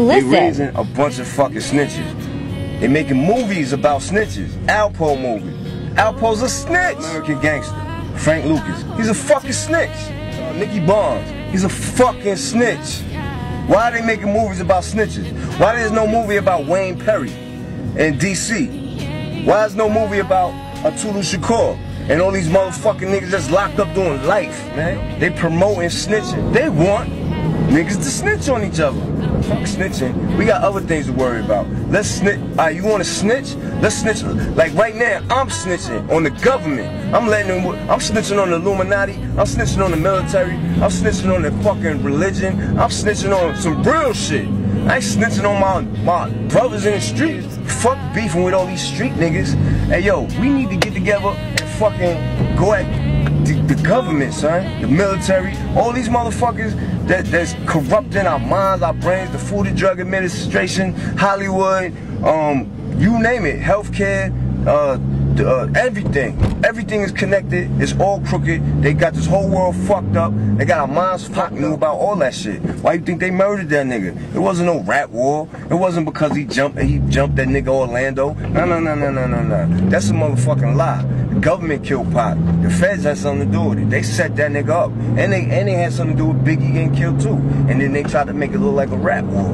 Listen. They raising a bunch of fucking snitches. They making movies about snitches. Alpo movie. Alpo's a snitch. American gangster. Frank Lucas. He's a fucking snitch. Uh, Nicky Barnes. He's a fucking snitch. Why are they making movies about snitches? Why there's no movie about Wayne Perry in DC? Why is no movie about Mutulu Shakur and all these motherfucking niggas that's locked up doing life, man? They promoting snitching. They want niggas to snitch on each other. Fuck snitching. We got other things to worry about. Let's snitch. Alright, you wanna snitch? Let's snitch. Like right now, I'm snitching on the government. I'm letting them, I'm snitching on the Illuminati. I'm snitching on the military. I'm snitching on the fucking religion. I'm snitching on some real shit. I ain't snitching on my, my brothers in the streets. Fuck beefing with all these street niggas. Hey yo, we need to get together and fucking go at the, the, government, son, the military, all these motherfuckers that, that's corrupting our minds, our brains, the Food and Drug Administration, Hollywood, um, you name it, healthcare, uh, uh, everything. Everything is connected. It's all crooked. They got this whole world fucked up. They got our minds fucked knew about all that shit. Why you think they murdered that nigga? It wasn't no rat war. It wasn't because he jumped he jumped that nigga Orlando. No, no, no, no, no, no, no. That's a motherfucking lie. Government killed Pac. The feds had something to do with it. They set that nigga up. And they and they had something to do with Biggie getting killed too. And then they tried to make it look like a rap war.